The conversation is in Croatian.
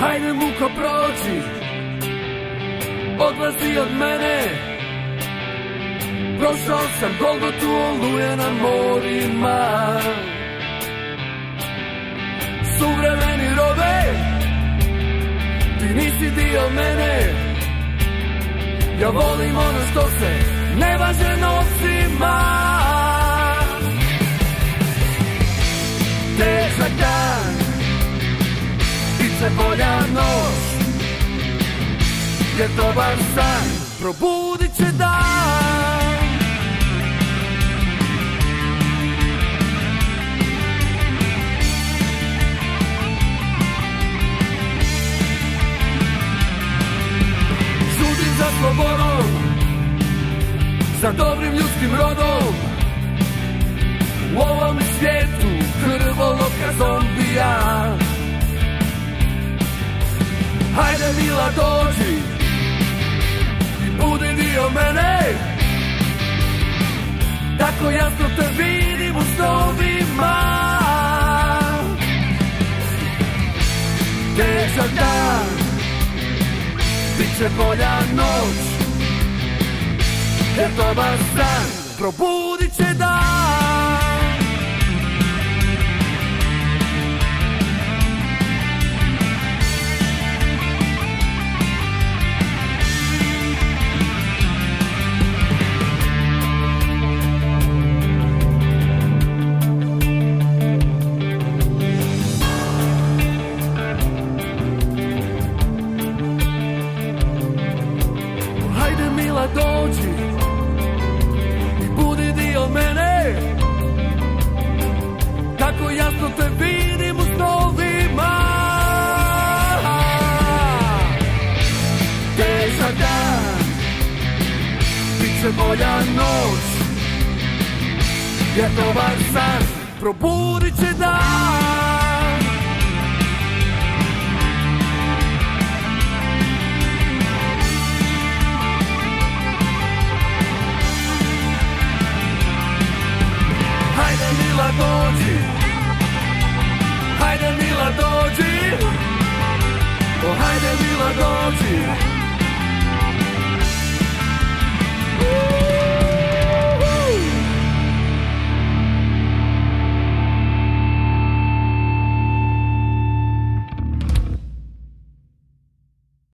Hajde muko prođi. Odlazi od mene. Prošao sam Golgotu oluje na morima. Suvremeni robe Ti nisi dio mene. Ja volim ono što se ne važe novcima Težak dan Biće bolja noć. Je dobar san. Probudit će dan. Žudim za slobodom Za dobrim ljudskim rodom. U Hajde mila dođi. Budi dio mene. Tako jasno te vidim u snovima. Težak dan. Biće bolja noć. Jer dobar san Probudit će dan Hajde mila dođi I budi dio mene Kako jasno te vidim u snovima Težak dan Biće bolja noć Jer dobar san Probudit će dan mila dođi. Hajde mila dođi. O hajde mila dođi